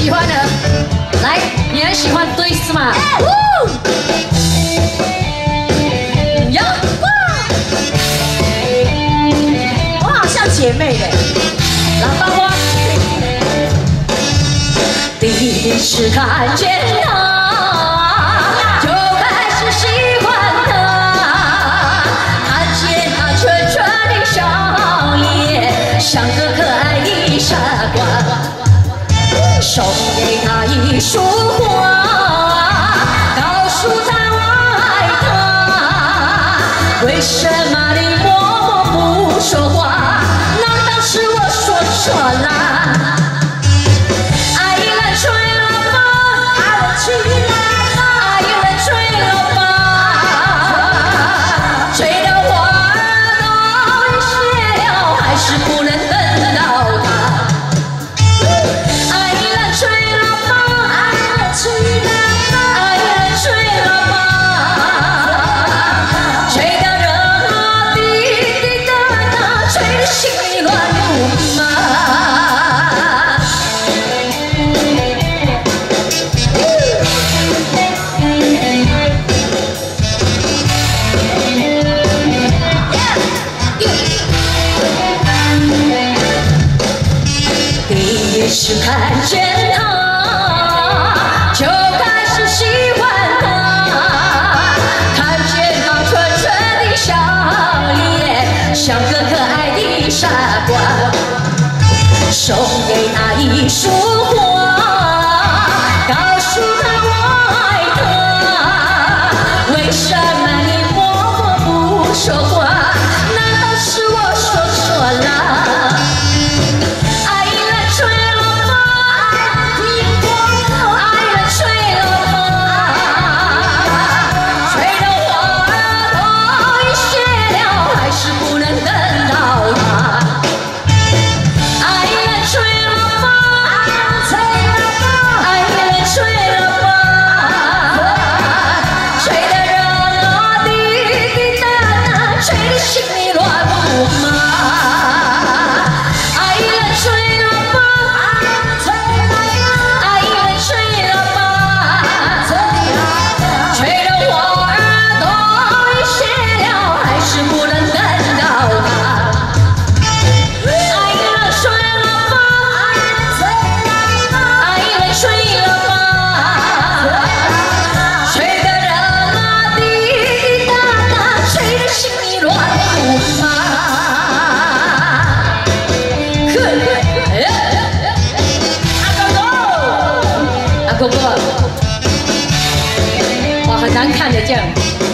喜欢的，来，你很喜欢对是吗？姐妹嘞，老板花。第一次看见她，就开始喜欢她。看见她纯纯的笑脸，像个可爱的傻瓜。送给他一束花，告诉在爱他，为什么。于是看见他，就开始喜欢他，看见那纯纯的笑脸，像个可爱的傻瓜，送给那一束花。哥哥我很难看得见。